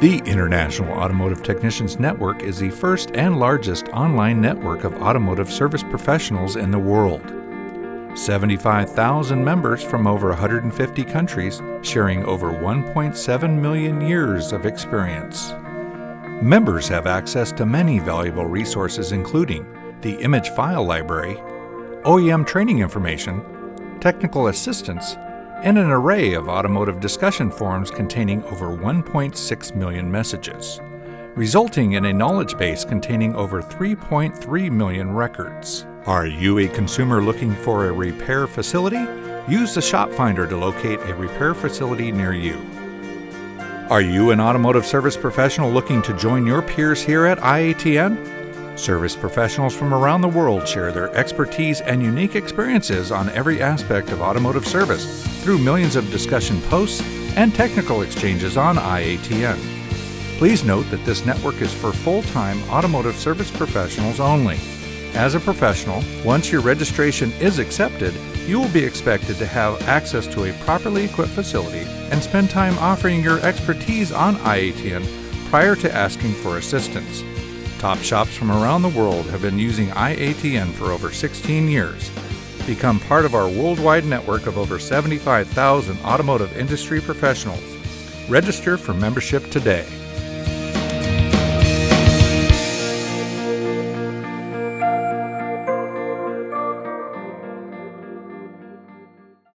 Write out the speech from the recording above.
The International Automotive Technicians Network is the first and largest online network of automotive service professionals in the world. 75,000 members from over 150 countries sharing over 1.7 million years of experience. Members have access to many valuable resources, including the Image File Library, OEM training information, technical assistance, and an array of automotive discussion forums containing over 1.6 million messages, resulting in a knowledge base containing over 3.3 million records. Are you a consumer looking for a repair facility? Use the Shop Finder to locate a repair facility near you. Are you an automotive service professional looking to join your peers here at IATN? Service professionals from around the world share their expertise and unique experiences on every aspect of automotive service through millions of discussion posts and technical exchanges on IATN. Please note that this network is for full time automotive service professionals only. As a professional, once your registration is accepted, you will be expected to have access to a properly equipped facility and spend time offering your expertise on IATN prior to asking for assistance. Top shops from around the world have been using IATN for over 16 years. Become part of our worldwide network of over 75,000 automotive industry professionals. Register for membership today.